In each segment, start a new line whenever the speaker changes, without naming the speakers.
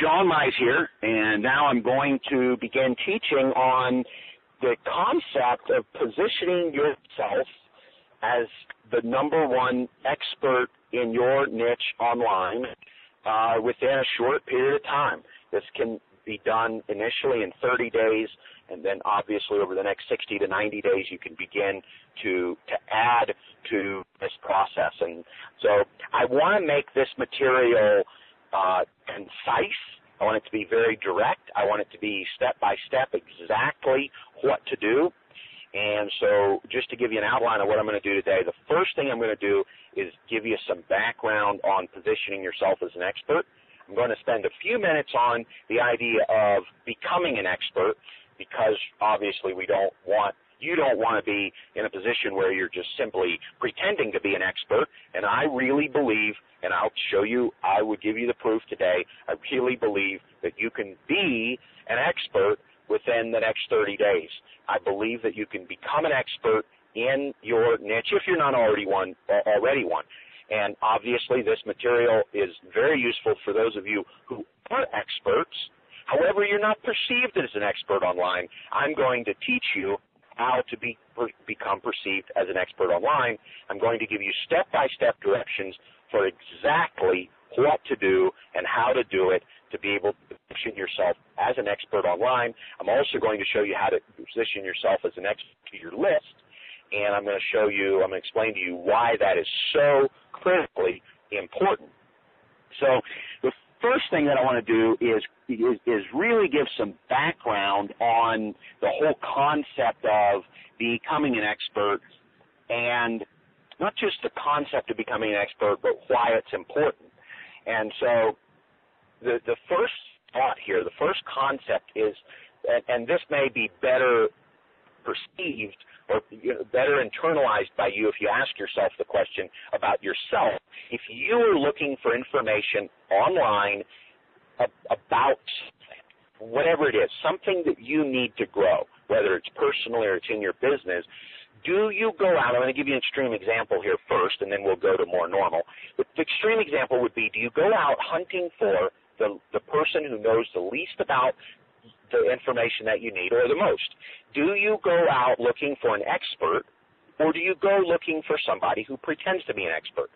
Sean Mize here, and now I'm going to begin teaching on the concept of positioning yourself as the number one expert in your niche online uh, within a short period of time. This can be done initially in 30 days, and then obviously over the next 60 to 90 days, you can begin to to add to this process. And so, I want to make this material uh, concise. I want it to be very direct. I want it to be step by step exactly what to do. And so, just to give you an outline of what I'm going to do today, the first thing I'm going to do is give you some background on positioning yourself as an expert. I'm going to spend a few minutes on the idea of becoming an expert because obviously we don't want you don't want to be in a position where you're just simply pretending to be an expert. And I really believe, and I'll show you, I would give you the proof today, I really believe that you can be an expert within the next 30 days. I believe that you can become an expert in your niche if you're not already one already one. And obviously this material is very useful for those of you who are experts. However, you're not perceived as an expert online. I'm going to teach you how to be, become perceived as an expert online. I'm going to give you step-by-step directions for exactly what to do and how to do it to be able to position yourself as an expert online. I'm also going to show you how to position yourself as an expert to your list, and I'm going to show you, I'm going to explain to you why that is so critically important. So first thing that I want to do is, is, is really give some background on the whole concept of becoming an expert and not just the concept of becoming an expert, but why it's important. And so the the first thought here, the first concept is, and, and this may be better perceived or better internalized by you if you ask yourself the question about yourself. If you are looking for information online about whatever it is, something that you need to grow, whether it's personally or it's in your business, do you go out? I'm going to give you an extreme example here first, and then we'll go to more normal. The extreme example would be: Do you go out hunting for the the person who knows the least about the information that you need or the most? Do you go out looking for an expert or do you go looking for somebody who pretends to be an expert?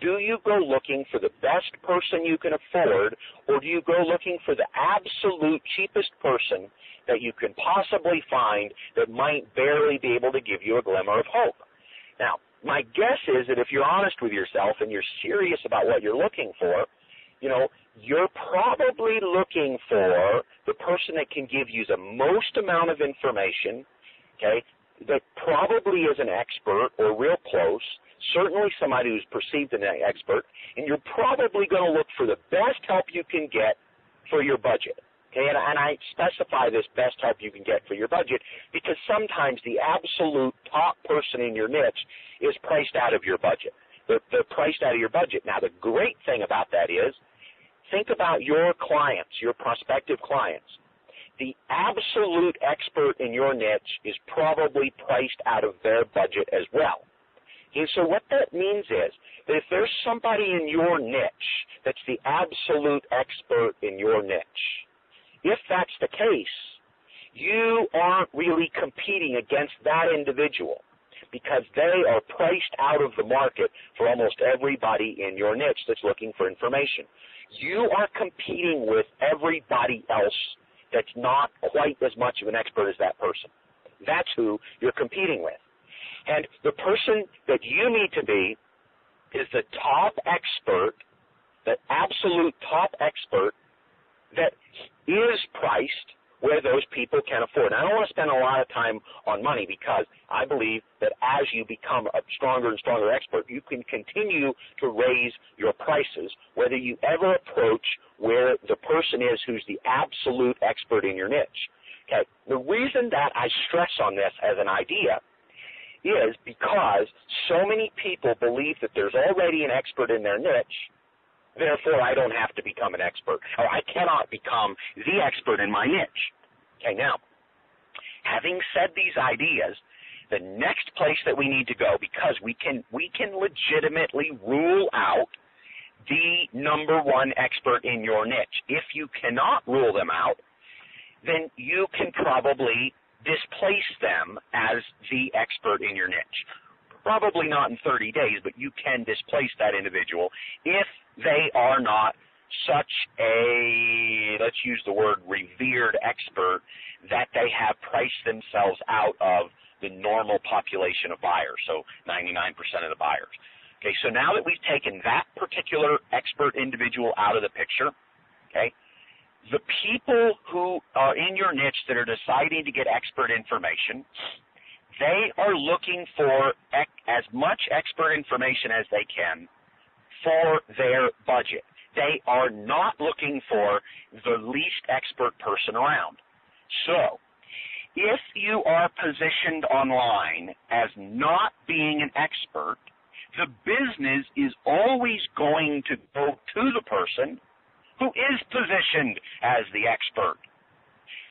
Do you go looking for the best person you can afford or do you go looking for the absolute cheapest person that you can possibly find that might barely be able to give you a glimmer of hope? Now, my guess is that if you're honest with yourself and you're serious about what you're looking for, you know, you're probably looking for the person that can give you the most amount of information, okay, that probably is an expert or real close, certainly somebody who's perceived an expert, and you're probably going to look for the best help you can get for your budget. Okay, and, and I specify this best help you can get for your budget because sometimes the absolute top person in your niche is priced out of your budget. They're, they're priced out of your budget. Now, the great thing about that is think about your clients, your prospective clients. The absolute expert in your niche is probably priced out of their budget as well. And so what that means is that if there's somebody in your niche that's the absolute expert in your niche, if that's the case, you aren't really competing against that individual because they are priced out of the market for almost everybody in your niche that's looking for information you are competing with everybody else that's not quite as much of an expert as that person. That's who you're competing with. And the person that you need to be is the top expert, the absolute top expert that is priced where those people can afford. Now, I don't want to spend a lot of time on money because I believe that as you become a stronger and stronger expert, you can continue to raise your prices, whether you ever approach where the person is who's the absolute expert in your niche. Okay. The reason that I stress on this as an idea is because so many people believe that there's already an expert in their niche Therefore, I don't have to become an expert, or I cannot become the expert in my niche. Okay, now, having said these ideas, the next place that we need to go, because we can we can legitimately rule out the number one expert in your niche. If you cannot rule them out, then you can probably displace them as the expert in your niche. Probably not in 30 days, but you can displace that individual if they are not such a, let's use the word revered expert, that they have priced themselves out of the normal population of buyers, so 99% of the buyers. Okay, so now that we've taken that particular expert individual out of the picture, okay, the people who are in your niche that are deciding to get expert information, they are looking for ec- as much expert information as they can for their budget. They are not looking for the least expert person around. So, if you are positioned online as not being an expert, the business is always going to go to the person who is positioned as the expert.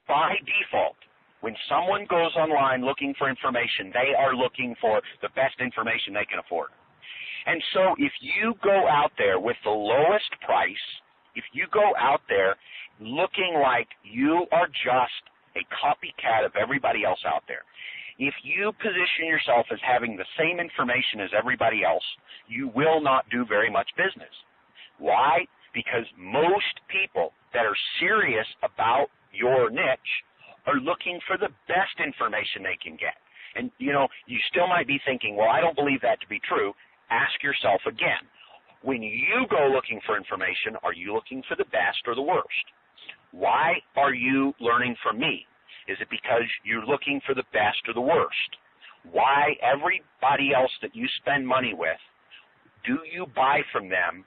By default, when someone goes online looking for information, they are looking for the best information they can afford. And so if you go out there with the lowest price, if you go out there looking like you are just a copycat of everybody else out there, if you position yourself as having the same information as everybody else, you will not do very much business. Why? Because most people that are serious about your niche are looking for the best information they can get. And you know, you still might be thinking, well, I don't believe that to be true ask yourself again when you go looking for information, are you looking for the best or the worst? Why are you learning from me? Is it because you're looking for the best or the worst? Why everybody else that you spend money with, do you buy from them,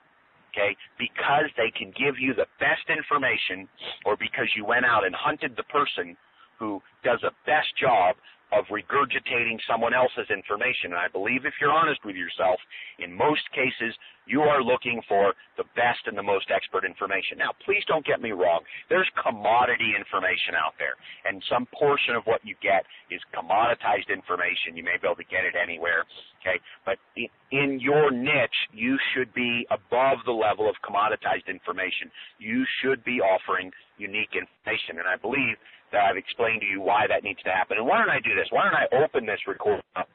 okay, because they can give you the best information or because you went out and hunted the person who does a best job of regurgitating someone else's information. And I believe if you're honest with yourself, in most cases, you are looking for the best and the most expert information. Now, please don't get me wrong. There's commodity information out there, and some portion of what you get is commoditized information. You may be able to get it anywhere, okay? But in your niche, you should be above the level of commoditized information. You should be offering unique information, and I believe that I've explained to you why that needs to happen. And why don't I do this? Why don't I open this recording up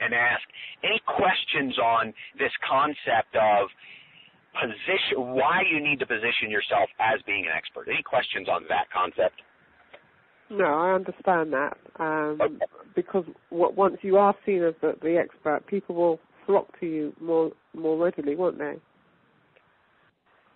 and ask any questions on this concept of position, why you need to position yourself as being an expert? Any questions on that concept?
No, I understand that um, okay. because what, once you are seen as the, the expert, people will flock to you more more readily, won't they?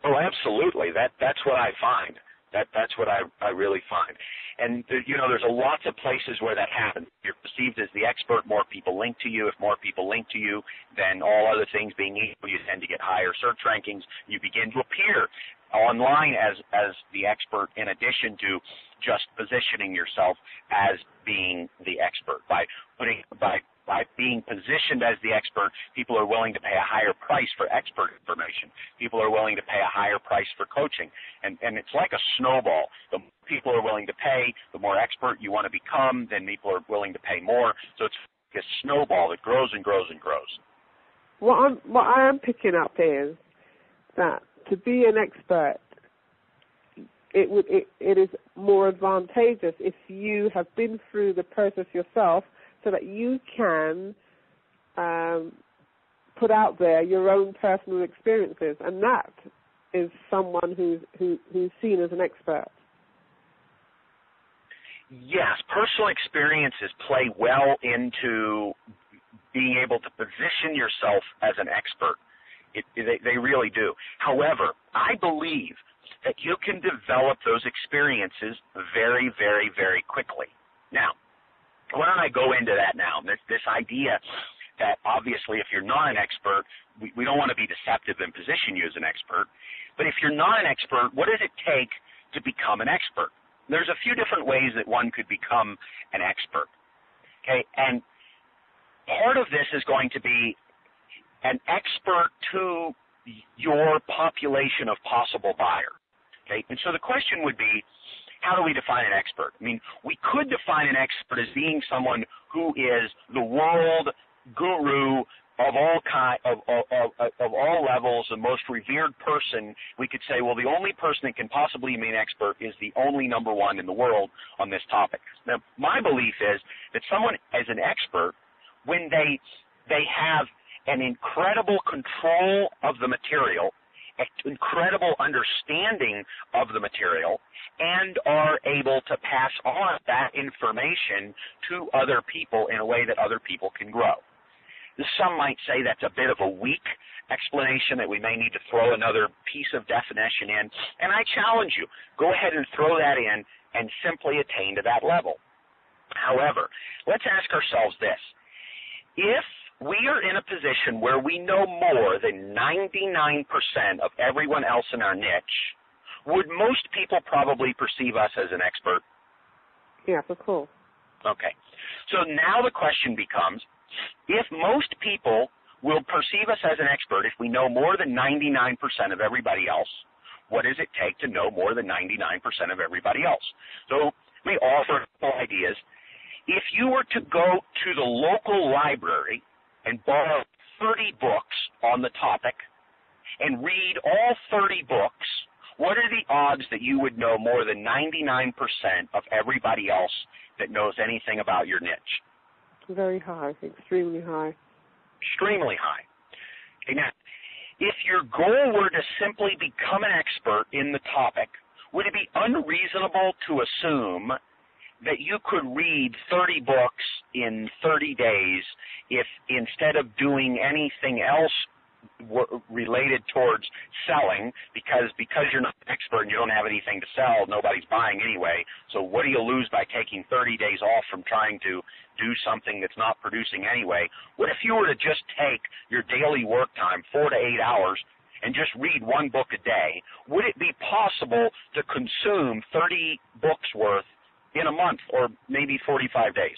Oh, absolutely. That that's what I find. That that's what I I really find. And you know, there's a lots of places where that happens. You're perceived as the expert. More people link to you. If more people link to you, then all other things being equal, you tend to get higher search rankings. You begin to appear online as as the expert in addition to just positioning yourself as being the expert by putting by by being positioned as the expert, people are willing to pay a higher price for expert information. People are willing to pay a higher price for coaching. And, and it's like a snowball. The more people are willing to pay, the more expert you want to become, then people are willing to pay more. So it's a snowball that grows and grows and grows.
What, I'm, what I am picking up is that to be an expert, it would it, it is more advantageous if you have been through the process yourself so that you can um, put out there your own personal experiences, and that is someone who's who, who's seen as an expert.
Yes, personal experiences play well into being able to position yourself as an expert. It, they, they really do. However, I believe that you can develop those experiences very, very, very quickly. Now, why don't I go into that now? This this idea that obviously if you're not an expert, we, we don't want to be deceptive and position you as an expert. But if you're not an expert, what does it take to become an expert? There's a few different ways that one could become an expert. Okay, and part of this is going to be an expert to your population of possible buyers. Okay, and so the question would be, how do we define an expert? I mean, we could define an expert as being someone who is the world guru of all kind of, of, of, of all levels, the most revered person, we could say, well, the only person that can possibly be an expert is the only number one in the world on this topic. Now, my belief is that someone as an expert, when they they have an incredible control of the material, incredible understanding of the material, and are able to pass on that information to other people in a way that other people can grow. Some might say that's a bit of a weak explanation that we may need to throw another piece of definition in. And I challenge you, go ahead and throw that in and simply attain to that level. However, let's ask ourselves this. If we are in a position where we know more than 99% of everyone else in our niche, would most people probably perceive us as an expert?
Yeah, of cool.
Okay. So now the question becomes, if most people will perceive us as an expert if we know more than 99% of everybody else, what does it take to know more than 99% of everybody else? So let me offer a couple ideas. If you were to go to the local library and borrow 30 books on the topic and read all 30 books, what are the odds that you would know more than 99% of everybody else that knows anything about your niche?
Very high, extremely high.
Extremely high. Okay, now, if your goal were to simply become an expert in the topic, would it be unreasonable to assume that you could read 30 books in 30 days if instead of doing anything else related towards selling because because you're not an expert and you don't have anything to sell, nobody's buying anyway. So what do you lose by taking 30 days off from trying to do something that's not producing anyway? What if you were to just take your daily work time, 4 to 8 hours, and just read one book a day? Would it be possible to consume 30 books worth in a month or maybe 45 days?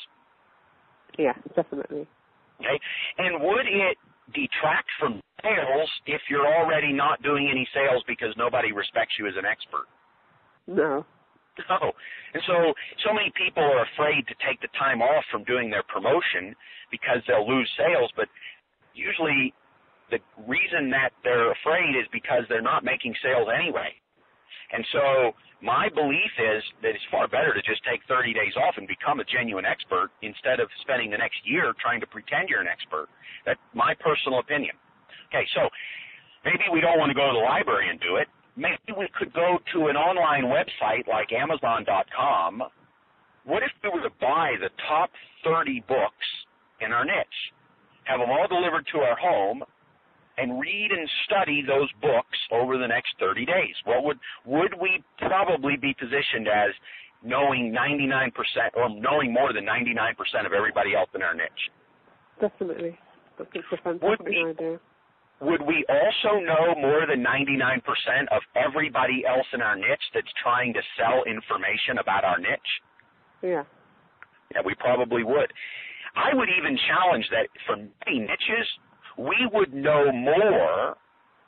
Yeah, definitely.
Okay. And would it detract from sales if you're already not doing any sales because nobody respects you as an expert.
No.
No. And so so many people are afraid to take the time off from doing their promotion because they'll lose sales, but usually the reason that they're afraid is because they're not making sales anyway. And so my belief is that it's far better to just take 30 days off and become a genuine expert instead of spending the next year trying to pretend you're an expert. That's my personal opinion. Okay, so maybe we don't want to go to the library and do it. Maybe we could go to an online website like Amazon.com. What if we were to buy the top 30 books in our niche, have them all delivered to our home, and read and study those books over the next 30 days? Well, would would we probably be positioned as knowing 99% or knowing more than 99% of everybody else in our niche?
Definitely. That's a fantastic would we, idea.
Would we also know more than 99% of everybody else in our niche that's trying to sell information about our niche?
Yeah.
Yeah, we probably would. I would even challenge that for many niches, we would know more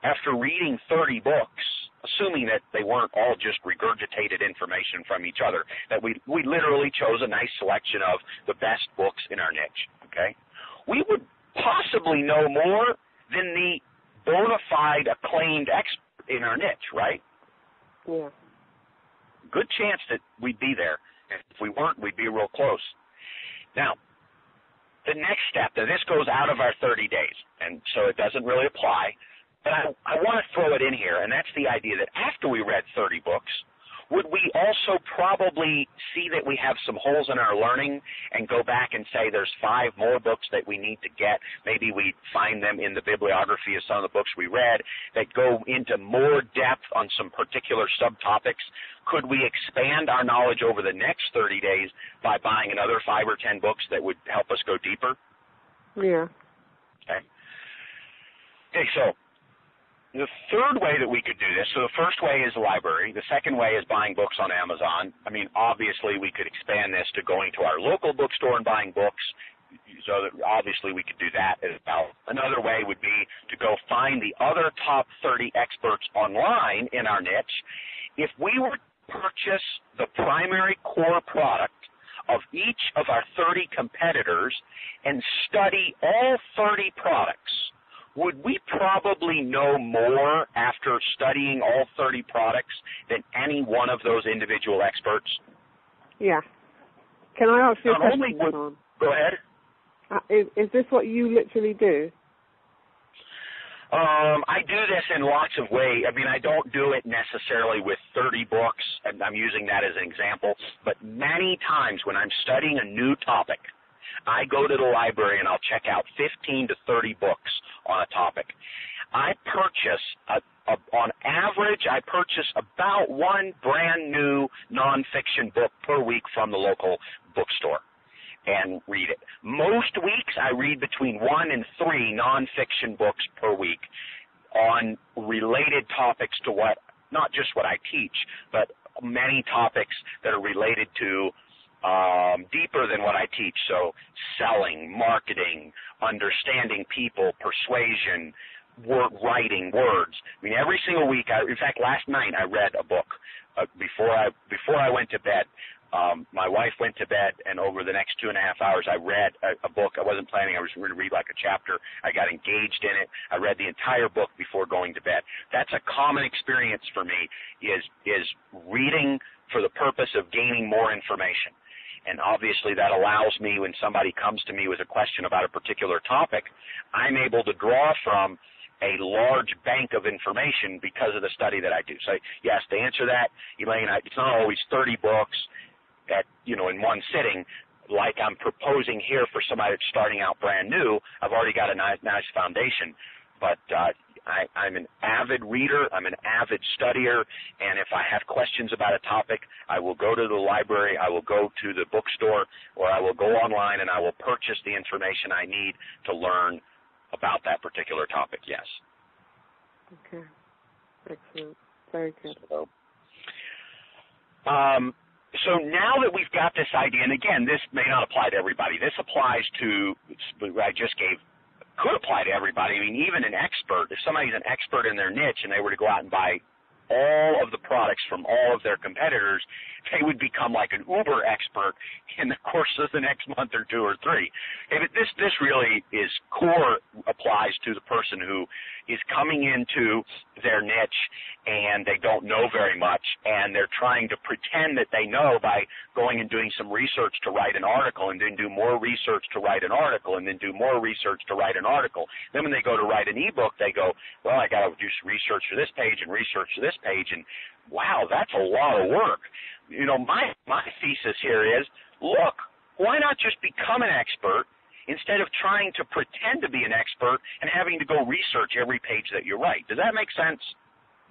after reading 30 books, assuming that they weren't all just regurgitated information from each other, that we, we literally chose a nice selection of the best books in our niche, okay? We would possibly know more than the bona fide acclaimed expert in our niche, right?
Yeah.
Good chance that we'd be there. If we weren't, we'd be real close. Now, the next step, now this goes out of our 30 days, and so it doesn't really apply, but I, I want to throw it in here, and that's the idea that after we read 30 books, would we also probably see that we have some holes in our learning and go back and say there's five more books that we need to get? Maybe we find them in the bibliography of some of the books we read that go into more depth on some particular subtopics. Could we expand our knowledge over the next 30 days by buying another five or 10 books that would help us go deeper?
Yeah.
Okay. Okay, so the third way that we could do this, so the first way is library. The second way is buying books on Amazon. I mean, obviously we could expand this to going to our local bookstore and buying books. So that obviously we could do that as well. Another way would be to go find the other top 30 experts online in our niche. If we were to purchase the primary core product of each of our 30 competitors and study all 30 products, would we probably know more after studying all 30 products than any one of those individual experts?
Yeah. Can I ask you
Not
a question,
would-
John?
Go ahead.
Uh, is, is this what you literally do?
Um, I do this in lots of ways. I mean, I don't do it necessarily with 30 books, and I'm using that as an example, but many times when I'm studying a new topic, I go to the library and I'll check out 15 to 30 books on a topic. I purchase, a, a, on average, I purchase about one brand new nonfiction book per week from the local bookstore and read it. Most weeks I read between one and three nonfiction books per week on related topics to what, not just what I teach, but many topics that are related to um, deeper than what I teach. So selling, marketing, understanding people, persuasion, word writing, words. I mean, every single week. I, in fact, last night I read a book uh, before I before I went to bed. Um, my wife went to bed, and over the next two and a half hours, I read a, a book. I wasn't planning; I was going to read like a chapter. I got engaged in it. I read the entire book before going to bed. That's a common experience for me. Is is reading for the purpose of gaining more information. And obviously that allows me when somebody comes to me with a question about a particular topic, I'm able to draw from a large bank of information because of the study that I do. So yes, to answer that, Elaine, it's not always 30 books at, you know, in one sitting like I'm proposing here for somebody that's starting out brand new. I've already got a nice, nice foundation, but, uh, I, I'm an avid reader. I'm an avid studier, and if I have questions about a topic, I will go to the library, I will go to the bookstore, or I will go online and I will purchase the information I need to learn about that particular topic. Yes.
Okay. Excellent. Very good.
So, um, so now that we've got this idea, and again, this may not apply to everybody. This applies to I just gave could apply to everybody. I mean, even an expert. If somebody's an expert in their niche and they were to go out and buy all of the products from all of their competitors, they would become like an Uber expert in the course of the next month or two or three. It, this this really is core applies to the person who is coming into their niche and they don't know very much and they're trying to pretend that they know by going and doing some research to write an article and then do more research to write an article and then do more research to write an article. Then when they go to write an ebook, they go, well, I got to do some research for this page and research for this page and wow, that's a lot of work. You know, my my thesis here is, look, why not just become an expert instead of trying to pretend to be an expert and having to go research every page that you write. Does that make sense?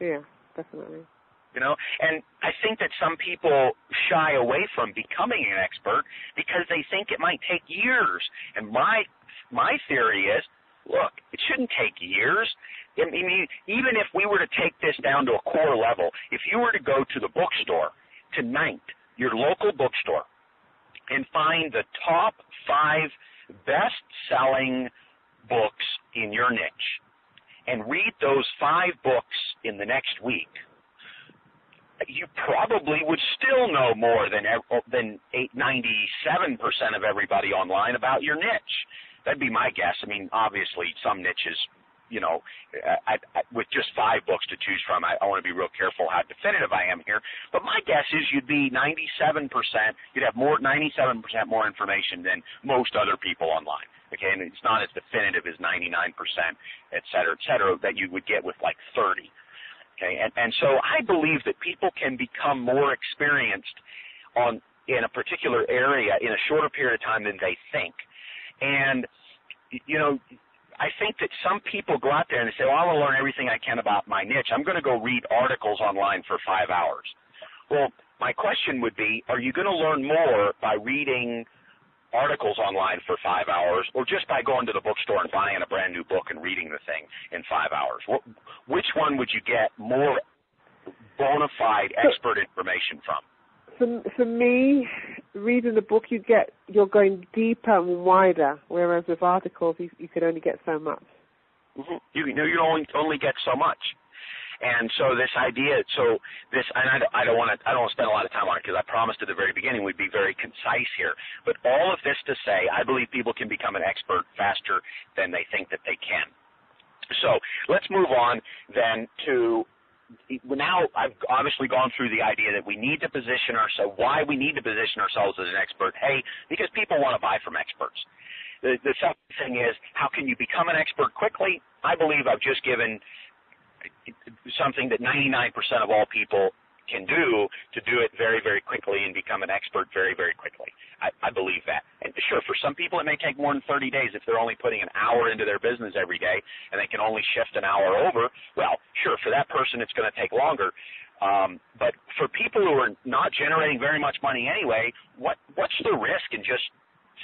Yeah, definitely.
You know, and I think that some people shy away from becoming an expert because they think it might take years. And my my theory is, look, it shouldn't take years. I mean, even if we were to take this down to a core level, if you were to go to the bookstore tonight, your local bookstore, and find the top five best selling books in your niche and read those five books in the next week, you probably would still know more than oh, than ninety seven percent of everybody online about your niche. That'd be my guess. I mean, obviously, some niches, you know, I, I, with just five books to choose from, I, I want to be real careful how definitive I am here. But my guess is you'd be ninety seven percent. You'd have more ninety seven percent more information than most other people online. Okay, and it's not as definitive as ninety nine percent, et cetera, et cetera, that you would get with like thirty. Okay, and, and so I believe that people can become more experienced on in a particular area in a shorter period of time than they think. And you know, I think that some people go out there and they say, "Well, I want to learn everything I can about my niche. I'm going to go read articles online for five hours." Well, my question would be, are you going to learn more by reading articles online for five hours, or just by going to the bookstore and buying a brand new book and reading the thing in five hours? Which one would you get more bona fide expert information from?
For, for me, reading a book, you get you're going deeper and wider, whereas with articles, you, you can only get so much.
Mm-hmm. You, you know, you only only get so much. And so this idea, so this, and I, I don't want to, I don't want to spend a lot of time on it because I promised at the very beginning we'd be very concise here. But all of this to say, I believe people can become an expert faster than they think that they can. So let's move on then to now I've obviously gone through the idea that we need to position ourselves, why we need to position ourselves as an expert. Hey, because people want to buy from experts. The, the second thing is, how can you become an expert quickly? I believe I've just given something that 99% of all people can do to do it very, very quickly and become an expert very, very quickly. I, I believe that. And sure, for some people it may take more than 30 days if they're only putting an hour into their business every day and they can only shift an hour over. Well, sure, for that person it's going to take longer. Um, but for people who are not generating very much money anyway, what what's the risk in just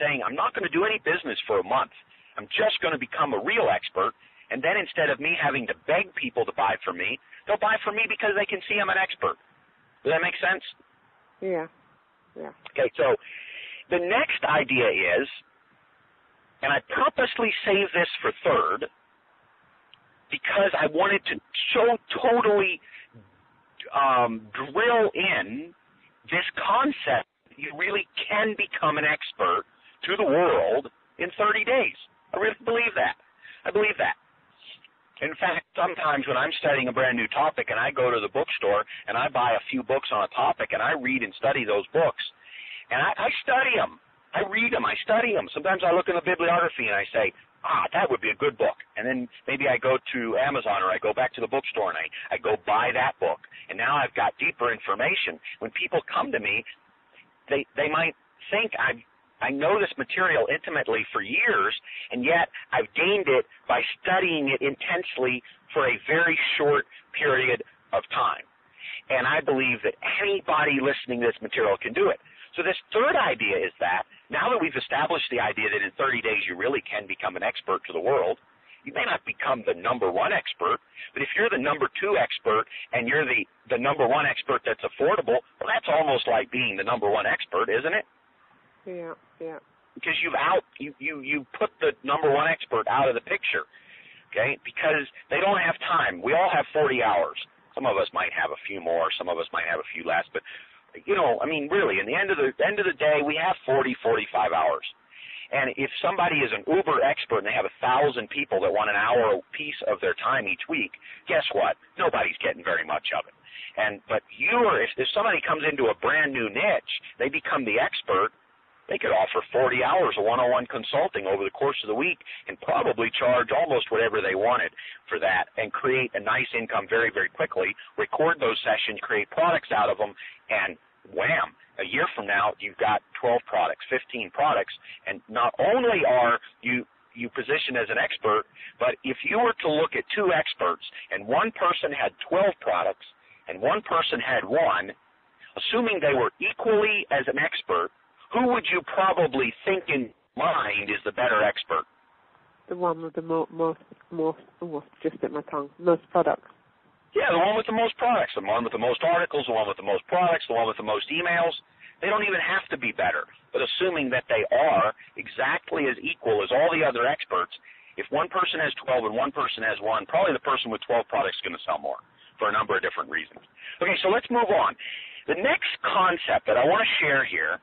saying I'm not going to do any business for a month? I'm just going to become a real expert and then instead of me having to beg people to buy from me, they'll buy from me because they can see I'm an expert. Does that make sense?
Yeah. Yeah.
Okay, so the next idea is, and I purposely save this for third, because I wanted to so totally um, drill in this concept you really can become an expert to the world in 30 days. I really believe that. I believe that. In fact, sometimes when I'm studying a brand new topic and I go to the bookstore and I buy a few books on a topic and I read and study those books, and I, I study them. I read them. I study them. Sometimes I look in the bibliography and I say, ah, that would be a good book. And then maybe I go to Amazon or I go back to the bookstore and I, I go buy that book. And now I've got deeper information. When people come to me, they, they might think I've I know this material intimately for years, and yet I've gained it by studying it intensely for a very short period of time. And I believe that anybody listening to this material can do it. So this third idea is that now that we've established the idea that in 30 days you really can become an expert to the world, you may not become the number one expert, but if you're the number two expert and you're the, the number one expert that's affordable, well, that's almost like being the number one expert, isn't it?
Yeah,
Because you've out you you you put the number one expert out of the picture, okay? Because they don't have time. We all have 40 hours. Some of us might have a few more. Some of us might have a few less. But you know, I mean, really, in the end of the end of the day, we have 40, 45 hours. And if somebody is an Uber expert and they have a thousand people that want an hour piece of their time each week, guess what? Nobody's getting very much of it. And but you are if, if somebody comes into a brand new niche, they become the expert they could offer 40 hours of one-on-one consulting over the course of the week and probably charge almost whatever they wanted for that and create a nice income very, very quickly, record those sessions, create products out of them, and wham, a year from now you've got 12 products, 15 products, and not only are you you position as an expert, but if you were to look at two experts and one person had 12 products and one person had one, assuming they were equally as an expert, who would you probably think in mind is the better expert?
The one with the mo- most, most, most, just at my tongue, most products.
Yeah, the one with the most products, the one with the most articles, the one with the most products, the one with the most emails. They don't even have to be better. But assuming that they are exactly as equal as all the other experts, if one person has 12 and one person has one, probably the person with 12 products is going to sell more for a number of different reasons. Okay, so let's move on. The next concept that I want to share here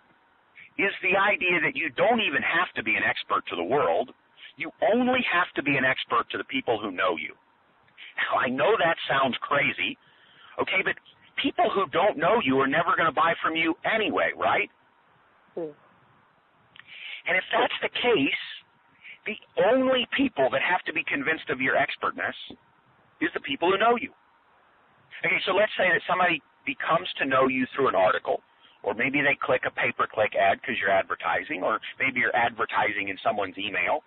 is the idea that you don't even have to be an expert to the world. You only have to be an expert to the people who know you. Now, I know that sounds crazy, okay, but people who don't know you are never going to buy from you anyway, right?
Hmm.
And if that's the case, the only people that have to be convinced of your expertness is the people who know you. Okay, so let's say that somebody becomes to know you through an article or maybe they click a pay-per-click ad because you're advertising, or maybe you're advertising in someone's email,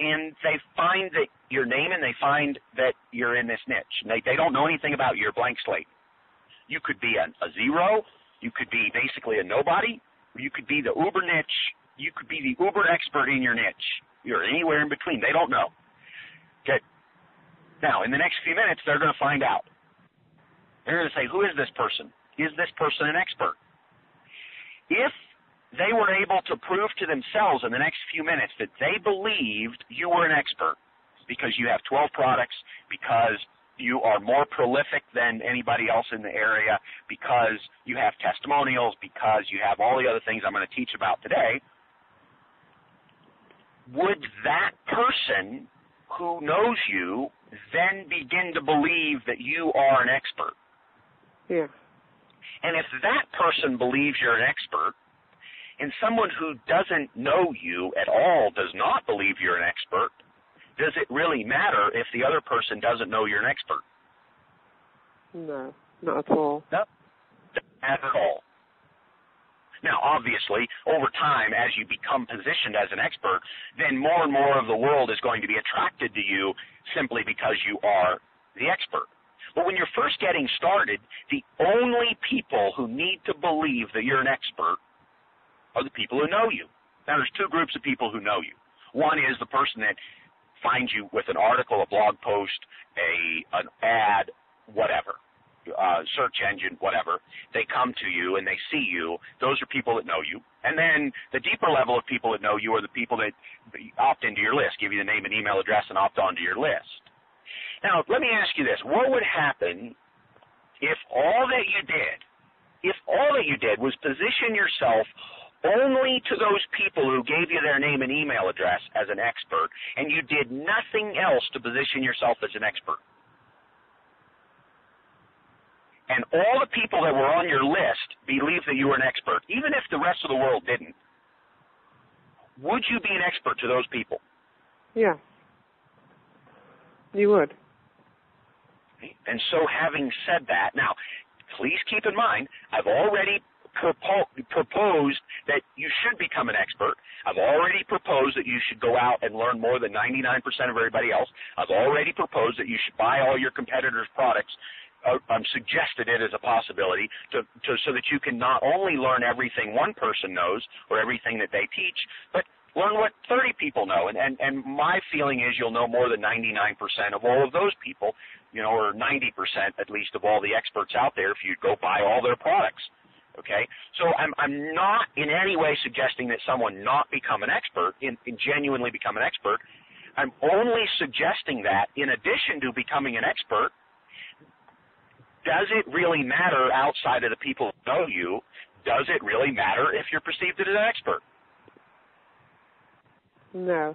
and they find that your name and they find that you're in this niche. And they, they don't know anything about your blank slate. You could be a, zero, you could be basically a nobody, you could be the uber niche, you could be the uber expert in your niche. You're anywhere in between. They don't know. Okay. Now, in the next few minutes, they're going to find out. They're going to say, who is this person? Is this person an expert? If they were able to prove to themselves in the next few minutes that they believed you were an expert because you have 12 products, because you are more prolific than anybody else in the area because you have testimonials, because you have all the other things I'm going to teach about today, would that person who knows you then begin to believe that you are an expert?
Yeah.
And if that person believes you're an expert, and someone who doesn't know you at all does not believe you're an expert, does it really matter if the other person doesn't know you're an expert?
No, not at all.
No, not at all. Now, obviously, over time, as you become positioned as an expert, then more and more of the world is going to be attracted to you simply because you are the expert. But when you're first getting started, the only people who need to believe that you're an expert are the people who know you. Now, there's two groups of people who know you. One is the person that finds you with an article, a blog post, a an ad, whatever, uh, search engine, whatever. They come to you and they see you. Those are people that know you. And then the deeper level of people that know you are the people that opt into your list, give you the name and email address, and opt onto your list. Now, let me ask you this: What would happen if all that you did, if all that you did was position yourself only to those people who gave you their name and email address as an expert, and you did nothing else to position yourself as an expert. And all the people that were on your list believed that you were an expert, even if the rest of the world didn't. Would you be an expert to those people?
Yeah. You would.
And so, having said that, now, please keep in mind, I've already propo- proposed that you should become an expert. I've already proposed that you should go out and learn more than 99% of everybody else. I've already proposed that you should buy all your competitors' products. Uh, I'm suggested it as a possibility to, to so that you can not only learn everything one person knows or everything that they teach, but learn what 30 people know. And, and, and my feeling is you'll know more than 99% of all of those people, you know, or 90% at least of all the experts out there if you go buy all their products. Okay, so I'm I'm not in any way suggesting that someone not become an expert, in, in genuinely become an expert. I'm only suggesting that in addition to becoming an expert, does it really matter outside of the people who know you? Does it really matter if you're perceived as an expert?
No.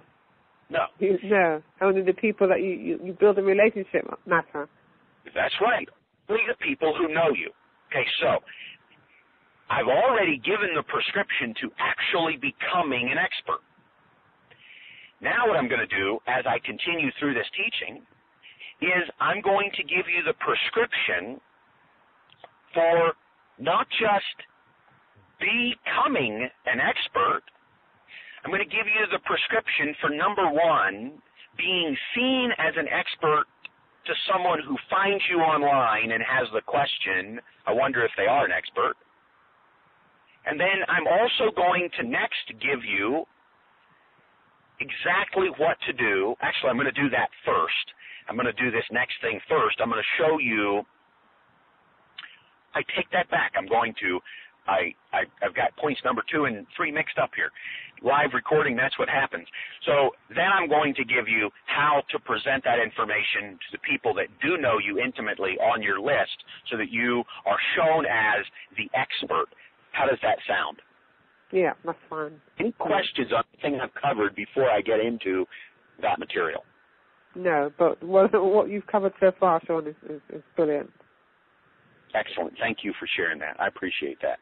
No.
No. Only the people that you, you, you build a relationship matter.
That's right. Only the people who know you. Okay, so I've already given the prescription to actually becoming an expert. Now what I'm going to do as I continue through this teaching is I'm going to give you the prescription for not just becoming an expert, I'm going to give you the prescription for number one, being seen as an expert to someone who finds you online and has the question, I wonder if they are an expert. And then I'm also going to next give you exactly what to do. Actually, I'm going to do that first. I'm going to do this next thing first. I'm going to show you. I take that back. I'm going to. I, I I've got points number two and three mixed up here. Live recording, that's what happens. So then I'm going to give you how to present that information to the people that do know you intimately on your list so that you are shown as the expert how does that sound?
Yeah, that's fine.
Any questions on anything I've covered before I get into that material?
No, but what, what you've covered so far, Sean, is, is, is brilliant.
Excellent. Thank you for sharing that. I appreciate that.